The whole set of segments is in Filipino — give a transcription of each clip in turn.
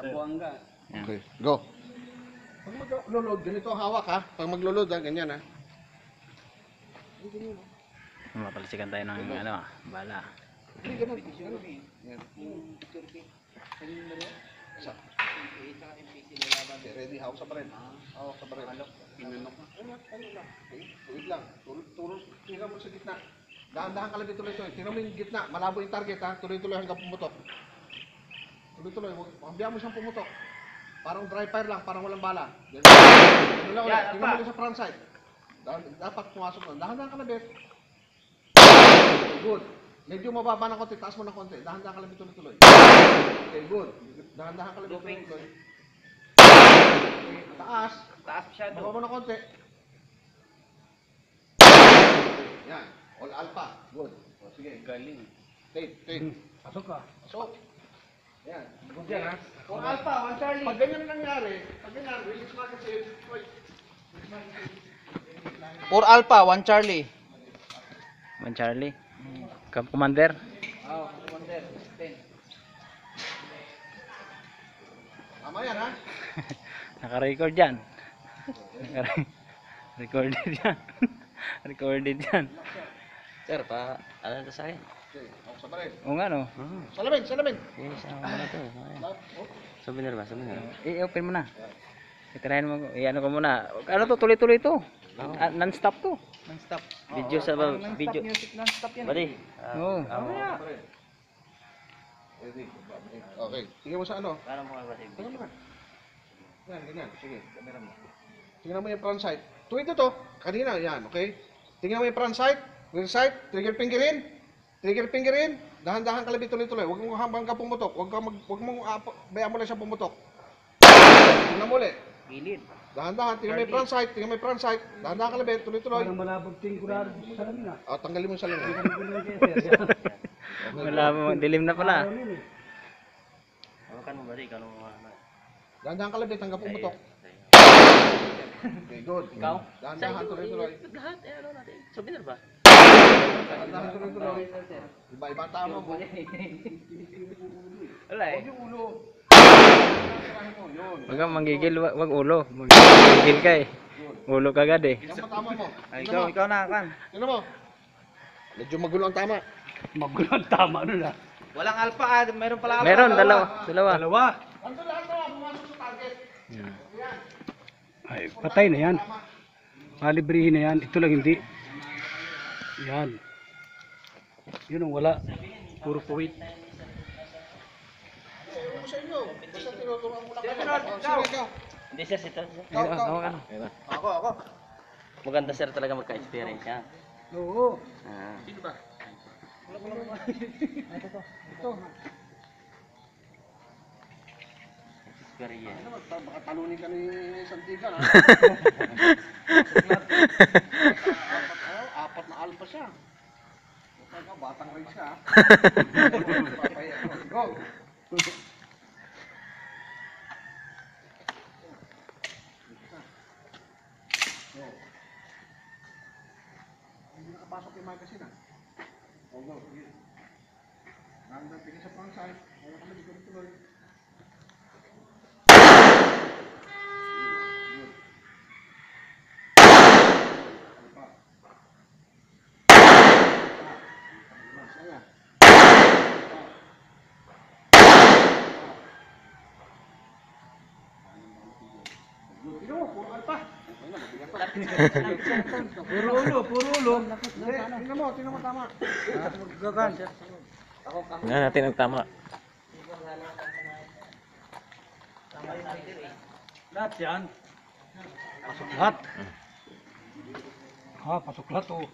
Tabuanga. Okay, go. Pag mag-load, ganito ang hawak ha. Pag mag-load ha, ganyan ha. Mapalsikan tayo ng ano, ah, bala. Hindi, ganun. ganun. Yan. Okay, ready, hawak sa baril. Hawak sa baril. Pinanok. Ano, ano lang. Okay, tuwid lang. Tulog. Tingnan mo sa gitna. Dahan-dahan ka lang dito tuloy-tuloy. Tingnan mo yung gitna. Malabo yung target ha. Tuloy-tuloy hanggang pumutok. Tuloy-tuloy. Pabayaan mo siyang pumutok. Parang dry fire lang. Parang walang bala. Ganun. Ano lang ulit. Yan, Tingnan mo ulit sa front side. Dahan- Dapat pumasok na. Dahan-dahan ka lang, Bet. Good. Medyo mababa ng konti. Taas mo ng konti. Dahan-dahan ka lang tuloy-tuloy. Okay, good. Dahan-dahan ka lang tuloy-tuloy. Okay, taas. Taas masyado. Baba mo ng konti. Yan. All alpha. Good. O, sige. Galing. Tape, tape. Pasok ka. So, yan. Good yan ha. All alpha, one Charlie. Pag ganyan ang nangyari, pag ganyan, release magazine. Wait. Or Alpha, 1 Charlie. Man Charlie. Camp Commander. Oh, commander. Ten. Tama yan, ha? Naka-record yan. Naka- Recorded yan. Recorded yan. Sir, pa, ano to sa akin? Okay, ako sa baril. O nga no. Salamin, salamin. Okay, sa mo na to. Oh. Souvenir ba? Souvenir. I-open mo na. Itirahin mo. I-ano ko muna. Ano to? Tuloy-tuloy to. Ah, non-stop to. Non-stop. Video sa ba? Video. music non-stop yan. Bali. Oo. Sa baril. Ready. Okay. Tingnan mo sa ano. Paano mo ba save? Tingnan mo na. Yan, ganyan. Sige, camera mo. Tingnan mo yung front sight. Tuwid na to. Kanina, yan, okay? Tingnan mo yung front sight, rear sight, trigger finger in. Trigger finger in. Dahan-dahan ka lang tuloy-tuloy. Huwag mo hambang ka pumutok. Huwag ka mag, huwag mong, apo, bayaan mo lang siya pumutok. Tingnan mo ulit. Gilid. Dahan-dahan, tingnan mo yung front sight, tingnan mo yung front sight. Dahan-dahan ka lang tuloy-tuloy. malabog ting kurado sa lamin na. Ah, tanggalin mo sa lang. Wala mo. Dilim na pala. Hawakan mo ba? Ikaw mo ano? Dahan-dahan ka lang hanggang pumutok. Okay, good. Ikaw? Dahan-dahan, tuloy-tuloy. Lahat, eh, ano natin? Souvenir ba? Iba-iba tama mo. Wala eh. Huwag yung ulo. Yun. Wag kang manggigil. Wag, ulo. Manggigil ka eh. Ulo kagad eh. Tama mo. Ay, ikaw, ikaw na kan. Tingnan mo. Medyo magulo ang tama. Magulo ang tama nun ah. Walang Alpha, ah. Meron pala Meron, dalawa. Dalawa. Dalawa. Ando lahat na, pumasok sa target. Ay, patay na yan. Malibrihin na yan. Ito lang hindi. Yan. Yun ang wala. Puro puwit. Ano sa inyo? Basta tinuturuan mo lang kayo. Sige ka. Hindi sir, ito. sir. Ikaw, ikaw. Ako, ako. Maganda sir talaga magka-experience yan. Oo. Ah. Sino ba? Experience. Ano, baka talunin ka ni Santigan, ha? apat, oh, apat na alpha siya. Papaya ko. Go! Hindi nakapasok yung magazine, ha? Oh, go. Sige. Nandang tingin sa pang side. Wala kami dito tuloy. Puro ulo, puro ulo. Tingnan mo, tingnan mo tama. Gagan. Nga natin ang tama. Lahat yan. Pasok lahat. Ha, pasok lahat oh.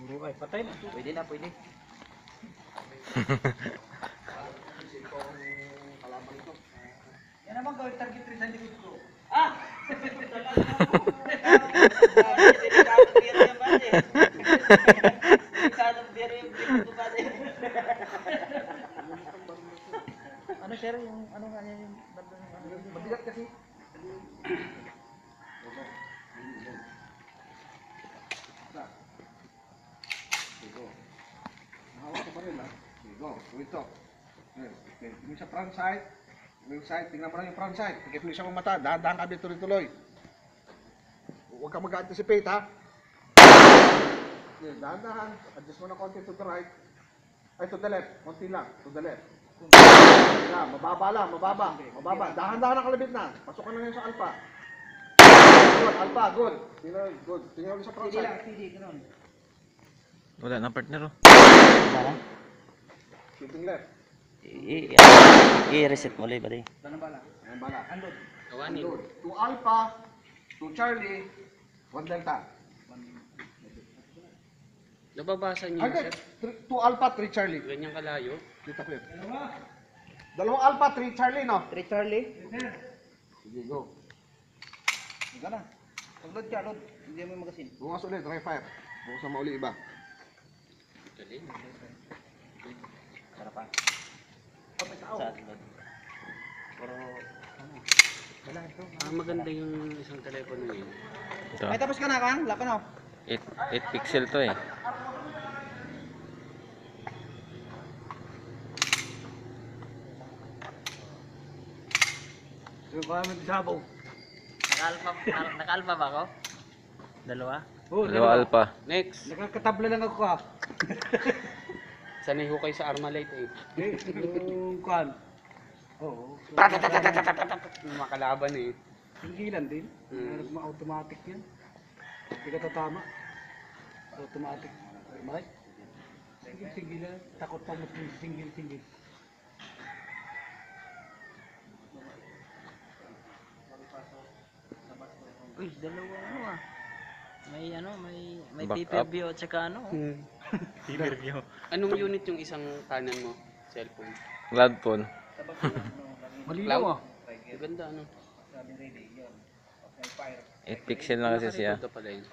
Puro ay patay na. Pwede na, pwede. Yan naman gawin target rin sa likod ko. Ano sir yung ano nga yung ano Mabigat kasi. Go. Nahawak ko pa rin? Okay, go. Go ito. Tingin sa front side. Rear sight, tingnan mo lang yung front sight. Tikip mo isang mata, dahan-dahan ka dito tuloy Huwag ka mag-anticipate ha. Okay, dahan-dahan. Adjust mo na konti to the right. Ay, to the left. Konti lang. To the left. Yeah, mababa lang, mababa. Mababa. Dahan-dahan ang kalabit na. Pasok ka na ngayon sa alpha. Good, alpha, good. Tingnan, good. Tingnan mo sa front Hindi lang, hindi, ganun. Wala na partner oh. Shooting left. I-reset mo ulit, buddy. Tanong bala. Ayan bala. Andod. Good. To alpha, to Charlie, one delta. Nababasa niyo Ay, yun, hindi. sir? Two alpha, three Charlie. Ganyan kalayo. Kita ko yun. Dalawang alpha, three Charlie, no? Three Charlie. Sige, go. Ika na. Pag-load ka, load. Hindi mo yung magasin. Bukas ulit, dry fire. Bukas na mauli iba. Galing. Sa. Pero, ano? Wala ito. Ah, maganda yung isang telepono yun. Ito. Ay, tapos ka na, Kang? Laka na. 8, 8 pixel to eh. Yung kaya mo sabaw. Naka-alpha, ba ako? Dalawa? Oh, Dalawa alpha. Next. Nagkakatabla lang ako ah. Sanay ho kayo sa Armalite eh. Eh, yung kan. Oo. Yung makalaban eh. Singilan din. Hmm. Mm. automatic yan. Hindi ka tatama. Automatic. Mike? Sige, singilan. Takot pa mo singil. Uy, dalawa ano ah. May ano, may may Back pay-per-view at saka ano. Anong unit yung isang kanan mo? Cellphone. Cloud phone. Malinaw ah. Maganda ano. 8 pixel na kasi siya. Ito pala yun.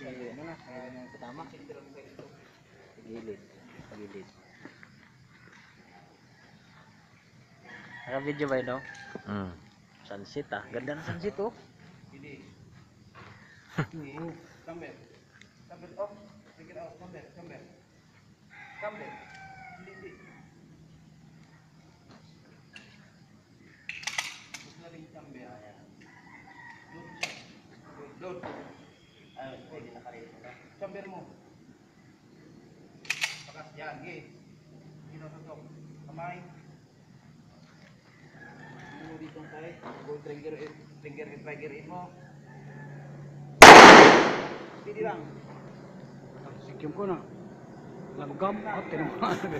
Ano na, kaya yung katama. Gilid. Gilid. Naka-video ba yun, no? Mm. Sunset ah. Ganda ng sunset oh. Camber. Camber off. Take it out. Camber. Camber. Camber. Hindi, hindi. Gusto na rin camber. Load siya. Load. Ay, pwede na ka rin. Camber mo. Pakas yan. Gi. Ginututok. Kamay. Ano dito tayo? Go trigger in. Trigger in. Trigger in mo. Hindi lang. Sikyong ko na. Langgam. Tinamaan.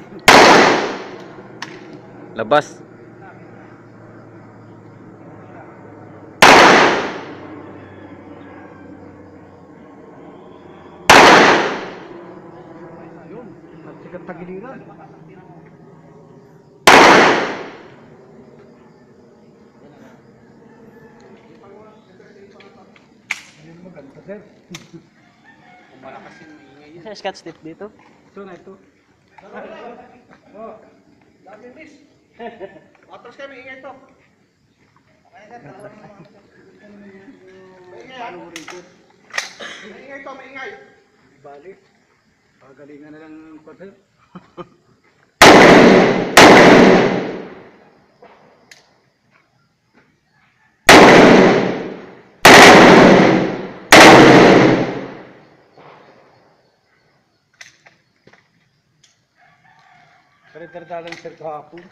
Labas. Yun. At sikat tagiliran. Maganda sir. Kung malakas yung maingay yan. Sa scotch tape dito. Ito na ito. Oh, dami miss. Atras kayo, may ingay to. May ingay ha? May ingay to, may ingay. Bali. Pagalingan na lang ng sir. Pare-tara lang sir kahapon.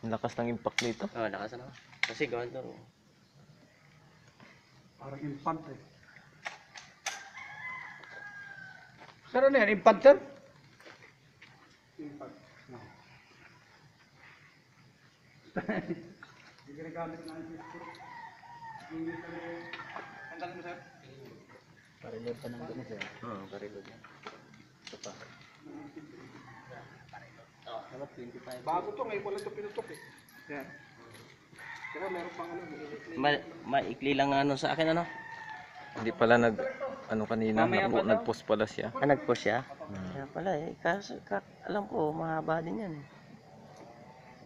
Ang lakas ng impact nito. Oh, lakas na. Kasi gold oh. Parang infant eh. Sir, ano yan? Infant, sir? Infant. No. Hindi ginagamit na ang Facebook. Hindi ka rin. Tanggalin mo, sir. Parilod pa ng ganito. Oo, parilod yan. Ito pa. Bago to, ngayon ko lang ito pinutok eh. Yan. Pero meron pang ano. Ma maikli lang ano sa akin ano? Hindi pala nag ano kanina, Mamaya nag-post pala siya. Ah, nag-post siya? Kaya pala eh. Kasi ka- alam ko, mahaba din yan eh.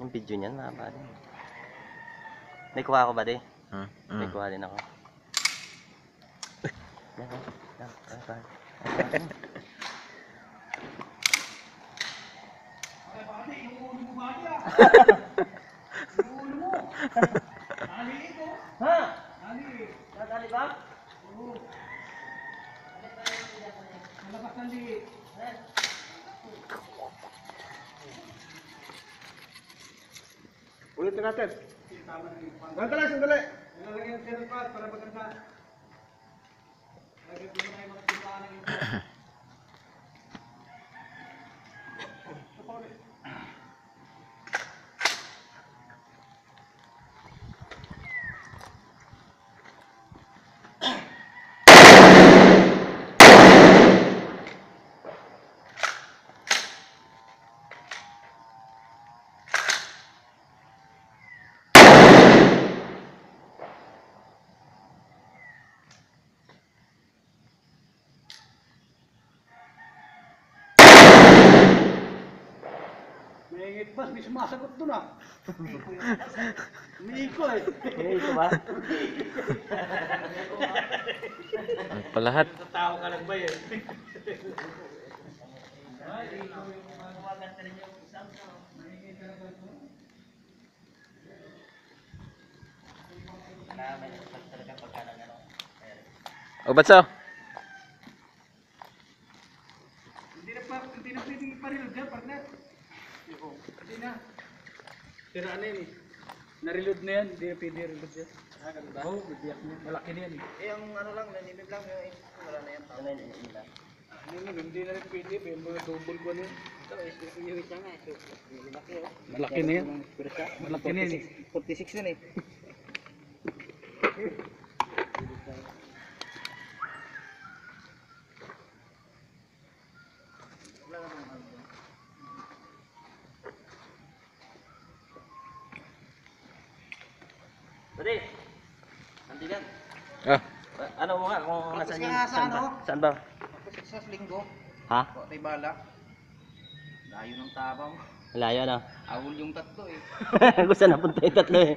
Yung video niyan, mahaba din. May kuha ako ba di? Hmm. May kuha din ako. Yan, yan, yan, yan, yan. rakyat. Gantal lang, sandali. Nilalagyan sa para maganda. Lagyan ko na yung mga bas, may sumasagot doon ah. Umiiko eh. Eh, ito ba? Ano pa lahat? Tao ka lang ba eh? O, ba't so? Hindi na pa, hindi na pwedeng iparilod yan, partner. Hindi na. Sira na yan eh. Na-reload na yan, hindi na pwede reload yan. Ah, ganun ba? Oo, bibiyak na. Malaki na yan eh. Eh, ang ano lang, nanimib lang yung wala na yan. Ano na? Hindi na, hindi na rin pwede. May mga double ko na yan. Ito, yung isa nga. Ito, malaki oh. Malaki na yan. Malaki na yan eh. 46 yun eh. Pwede. Nandiyan. Ah, Ano mo ka yun? sa Saan ba? ano? Saan ba? Sa linggo, Ha? baka tayo bala. Layo ng tabang. Malayo na. Awol yung tatlo eh. Gusto na punta yung tatlo eh.